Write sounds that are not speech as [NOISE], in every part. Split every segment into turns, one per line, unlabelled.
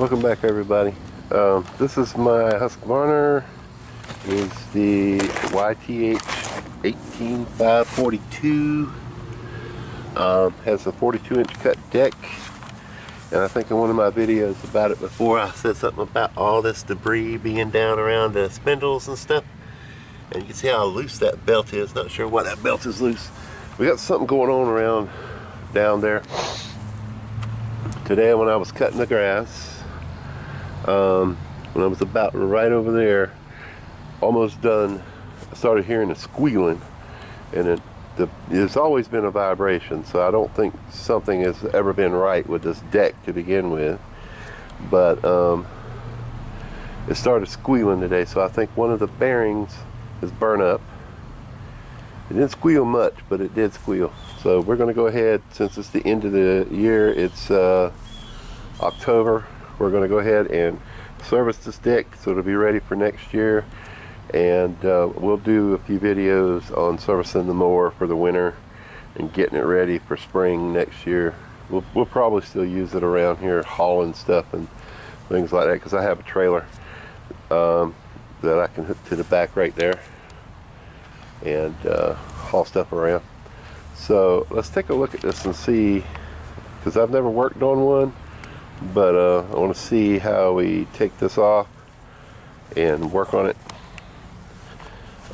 Welcome back everybody. Um, this is my Husqvarna. Is the YTH 18542. Um, has a 42 inch cut deck. And I think in one of my videos about it before I said something about all this debris being down around the spindles and stuff. And you can see how loose that belt is. Not sure why that belt is loose. We got something going on around down there. Today when I was cutting the grass, um, when I was about right over there, almost done, I started hearing a squealing. And it, the, there's always been a vibration, so I don't think something has ever been right with this deck to begin with. But um, it started squealing today, so I think one of the bearings is burnt up. It didn't squeal much, but it did squeal. So we're going to go ahead, since it's the end of the year, it's uh, October, we're going to go ahead and service this deck so it'll be ready for next year. And uh, we'll do a few videos on servicing the mower for the winter and getting it ready for spring next year. We'll, we'll probably still use it around here hauling stuff and things like that because I have a trailer um, that I can hook to the back right there and uh, haul stuff around. So let's take a look at this and see, because I've never worked on one, but uh, I want to see how we take this off and work on it.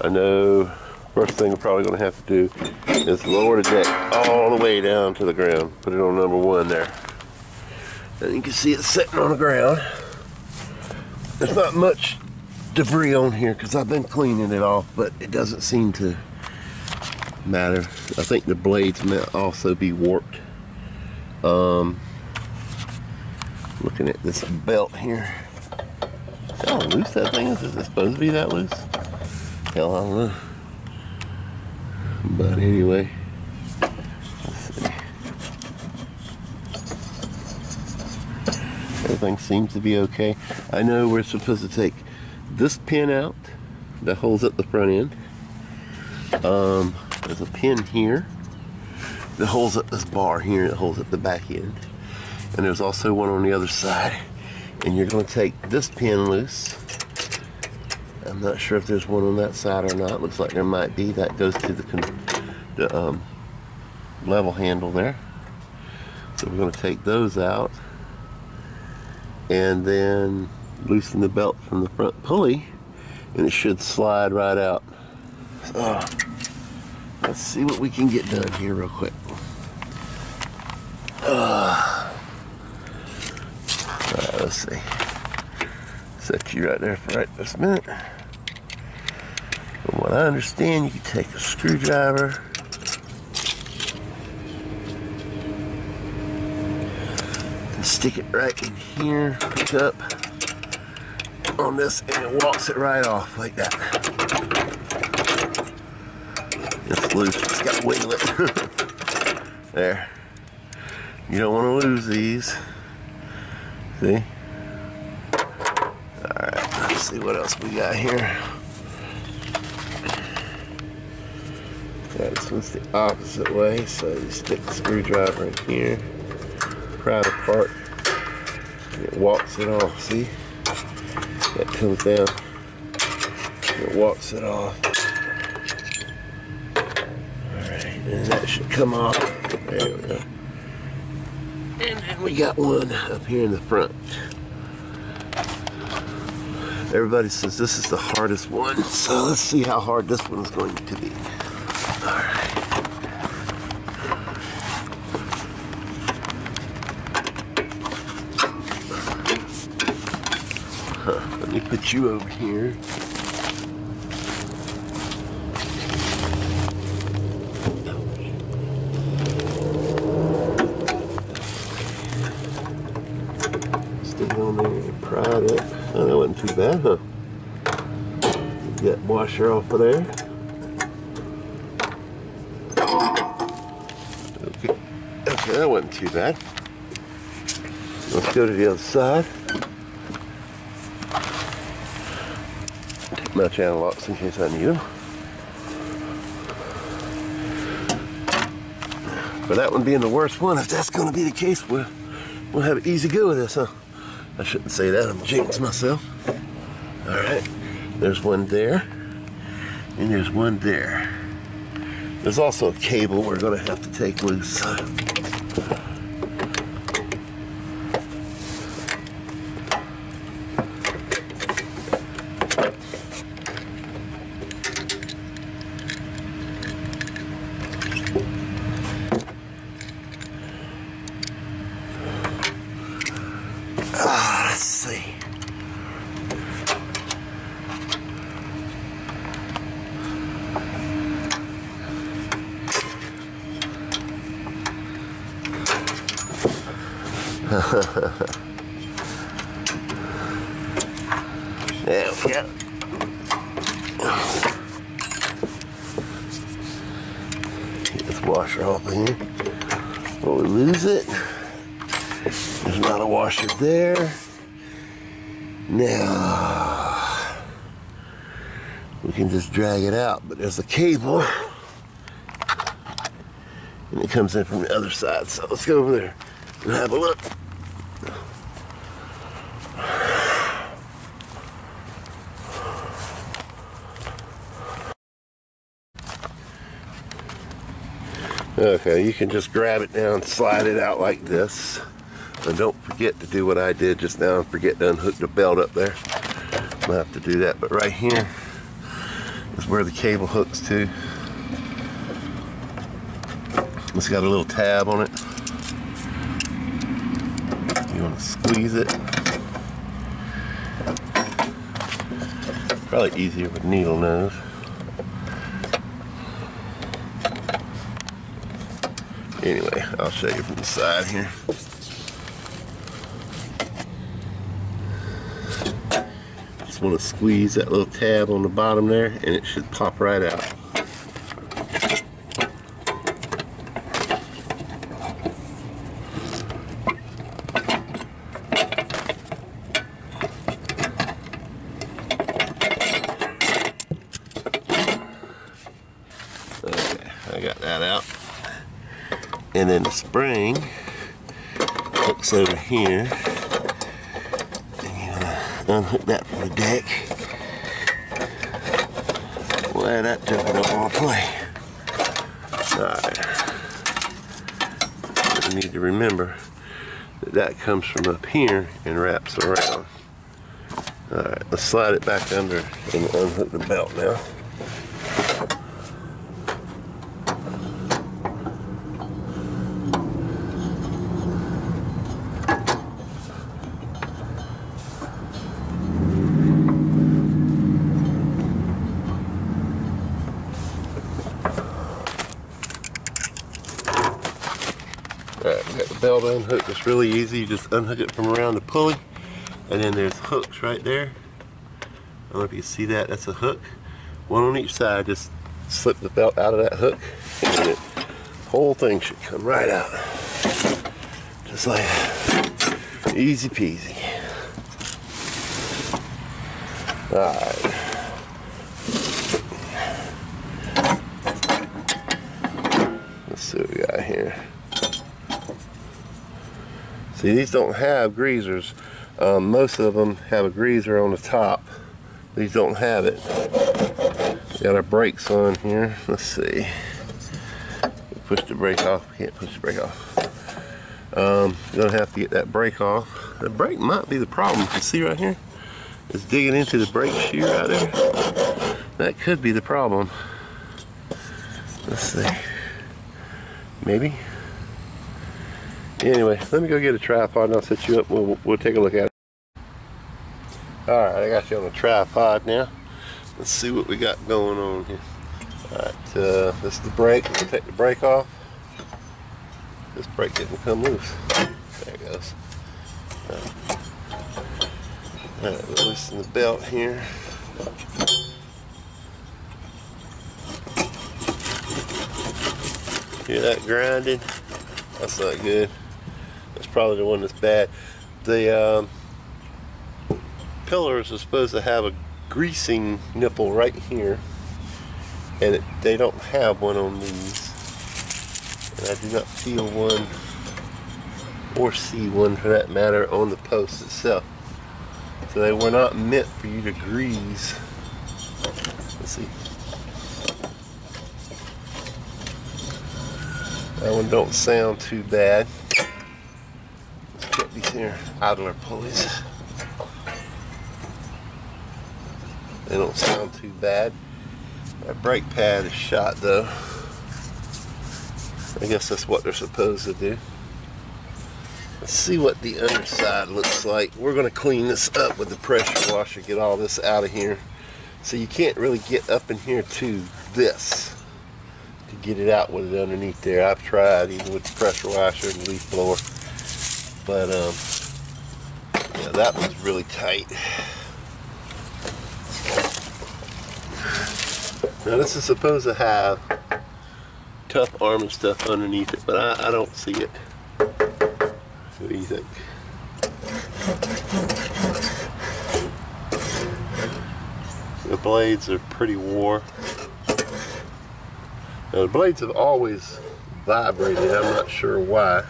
I know first thing we're probably going to have to do is lower the deck all the way down to the ground. Put it on number one there. And you can see it sitting on the ground. There's not much debris on here because I've been cleaning it off, but it doesn't seem to matter. I think the blades may also be warped. Um, looking at this belt here. How loose that thing is? Is it supposed to be that loose? Hell, I don't know. But anyway, Everything seems to be okay. I know we're supposed to take this pin out that holds up the front end. Um, there's a pin here that holds up this bar here that holds up the back end. And there's also one on the other side. And you're going to take this pin loose. I'm not sure if there's one on that side or not. Looks like there might be. That goes to the, the um, level handle there. So we're going to take those out. And then loosen the belt from the front pulley. And it should slide right out. So, let's see what we can get done here real quick. Uh, right, let's see. Set you right there for right this minute. From what I understand, you can take a screwdriver. And stick it right in here, pick up on this, and it walks it right off like that. It's loose, just gotta wiggle it. [LAUGHS] there. You don't want to lose these. See? Alright, let's see what else we got here. One's the opposite way, so you stick the screwdriver in here, pry it apart, it walks it off, see? That comes down, it walks it off. Alright, and that should come off. There we go. And then we got one up here in the front. Everybody says this is the hardest one, so let's see how hard this one is going to be. Alright. Huh, let me put you over here. Stick on there Oh, that wasn't too bad, huh? Get washer off of there. Okay, okay, that wasn't too bad. Let's go to the other side. Take my channel locks in case I need them. But that one being the worst one, if that's going to be the case, we'll, we'll have an easy go with this, huh? I shouldn't say that, I'm jinxing myself. All right, there's one there, and there's one there. There's also a cable we're gonna have to take loose. Ah, let's see. There we go. Get this washer off here. Will we lose it? There's not a washer there. Now, we can just drag it out, but there's a cable. And it comes in from the other side. So let's go over there and have a look. Okay, you can just grab it down, slide it out like this. And don't forget to do what I did just now and forget to unhook the belt up there. I'll have to do that, but right here is where the cable hooks to. It's got a little tab on it. You want to squeeze it. Probably easier with needle nose. Anyway, I'll show you from the side here. Just want to squeeze that little tab on the bottom there and it should pop right out. Okay, I got that out. And then the spring hooks over here. And you unhook that from the deck. Well, that joker don't want to play. Alright. Need to remember that that comes from up here and wraps around. Alright, let's slide it back under and unhook the belt now. Alright, unhooked. It's really easy. You just unhook it from around the pulley. And then there's hooks right there. I don't know if you see that. That's a hook. One on each side. Just slip the belt out of that hook. And the whole thing should come right out. Just like that. Easy peasy. Alright. Let's see what we got here. See, these don't have greasers. Um, most of them have a greaser on the top. These don't have it. Got our brakes on here. Let's see. Push the brake off. Can't push the brake off. Um, gonna have to get that brake off. The brake might be the problem. You see right here? It's digging into the brake shoe right there. That could be the problem. Let's see. Maybe. Anyway, let me go get a tripod and I'll set you up. We'll, we'll take a look at it. Alright, I got you on the tripod now. Let's see what we got going on here. Alright, uh, this is the brake. We'll take the brake off. This brake didn't come loose. There it goes. Alright, we'll loosen the belt here. Hear that grinding? That's not good. Probably the one that's bad. The um, pillars are supposed to have a greasing nipple right here, and it, they don't have one on these. And I do not feel one or see one for that matter on the post itself. So they were not meant for you to grease. Let's see. That one don't sound too bad. Here idler pulleys. They don't sound too bad. That brake pad is shot though. I guess that's what they're supposed to do. Let's see what the underside looks like. We're going to clean this up with the pressure washer, get all this out of here. So you can't really get up in here to this to get it out with it underneath there. I've tried even with the pressure washer and leaf blower. But um, yeah, that was really tight. Now this is supposed to have tough armor stuff underneath it, but I, I don't see it. What do you think? The blades are pretty wore. Now the blades have always vibrated. I'm not sure why.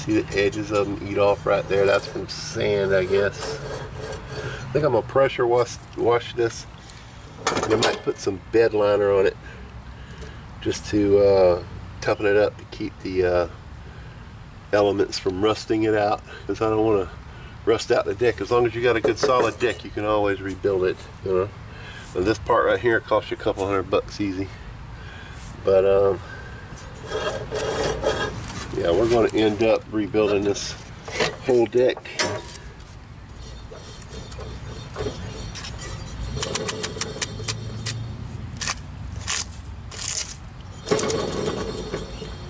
See the edges of them eat off right there. That's from sand, I guess. I think I'm gonna pressure wash, wash this. And I might put some bed liner on it just to uh, toughen it up to keep the uh, elements from rusting it out because I don't want to rust out the deck. As long as you got a good solid deck, you can always rebuild it. You know, and this part right here costs you a couple hundred bucks easy. But um, yeah, we're going to end up rebuilding this whole deck.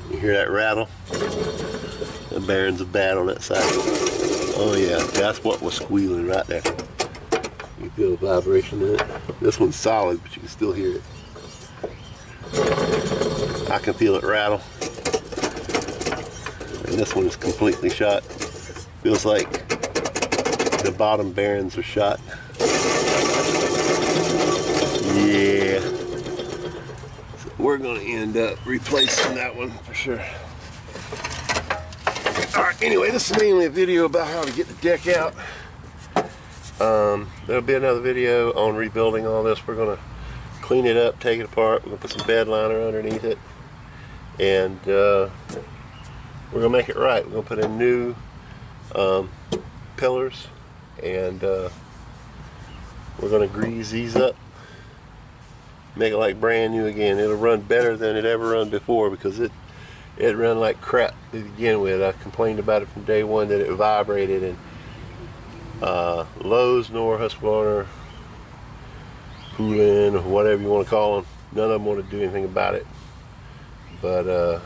You hear that rattle? The bearings are bad on that side. Oh yeah, that's what was squealing right there. You feel the vibration in it. This one's solid, but you can still hear it. I can feel it rattle. And this one is completely shot. Feels like the bottom bearings are shot. Yeah. So we're gonna end up replacing that one for sure. Alright, anyway, this is mainly a video about how to get the deck out. Um, there'll be another video on rebuilding all this. We're gonna clean it up, take it apart. We're gonna put some bed liner underneath it. And uh, we're gonna make it right. We're gonna put in new um, pillars and uh, we're gonna grease these up. Make it like brand new again. It'll run better than it ever run before because it it ran like crap to begin with. I complained about it from day one that it vibrated and uh, Lowe's nor Husqvarna Poulan or whatever you want to call them none of them want to do anything about it. But uh,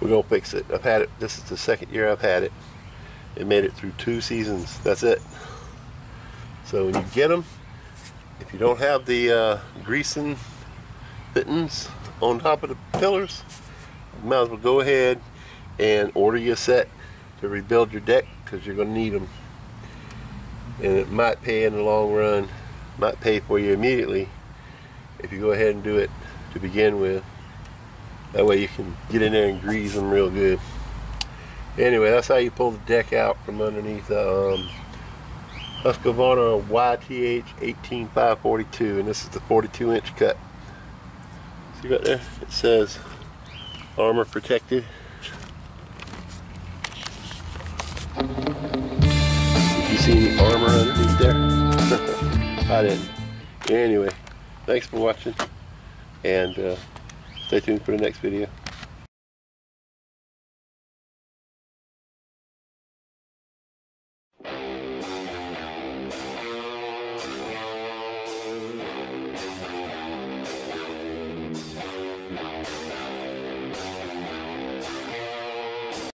we're gonna fix it. I've had it this is the second year I've had it. It made it through two seasons. That's it. So when you get them if you don't have the uh, greasing fittings on top of the pillars you might as well go ahead and order your set to rebuild your deck because you're to need them and it might pay in the long run might pay for you immediately if you go ahead and do it to begin with that way you can get in there and grease them real good. Anyway that's how you pull the deck out from underneath the um, Husqvarna YTH 18542 and this is the 42 inch cut. See right there? It says armor protected. You see any armor underneath there? [LAUGHS] I didn't. Anyway thanks for watching and uh, stay tuned for the next video